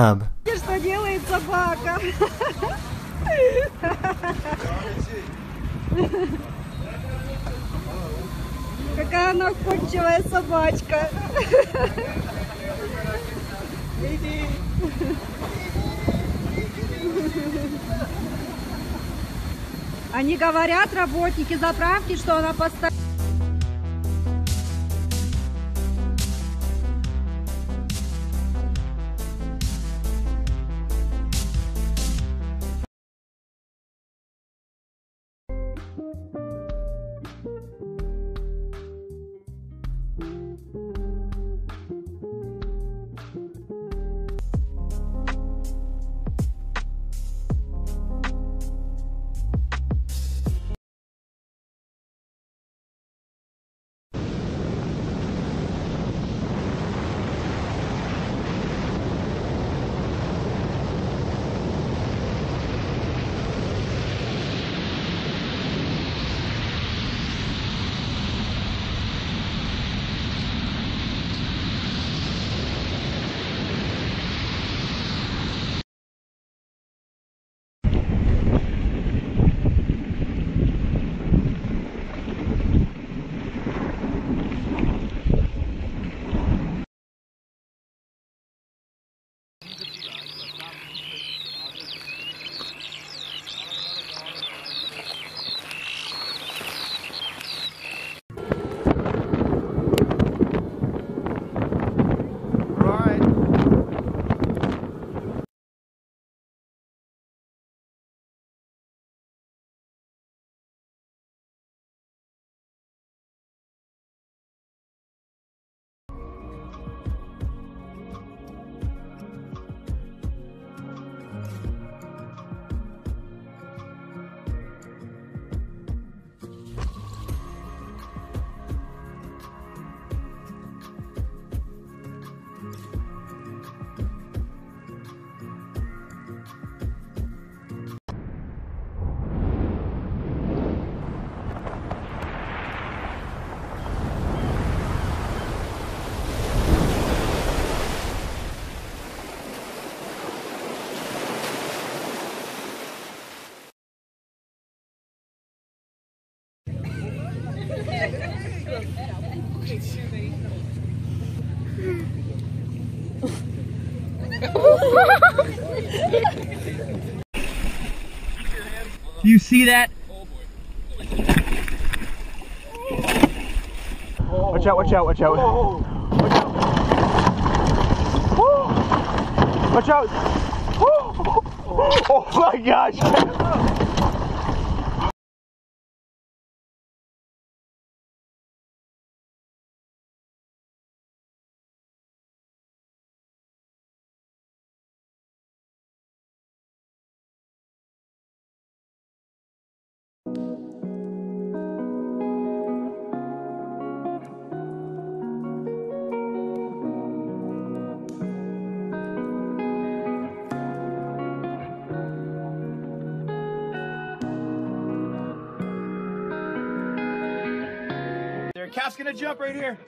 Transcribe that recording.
Аб. Что делает собака? Какая она ходчивая собачка. Они говорят, работники заправки, что она Do you see that? Watch out, watch out, watch out. Watch out. Watch out. Oh my gosh. Cat's gonna jump right here.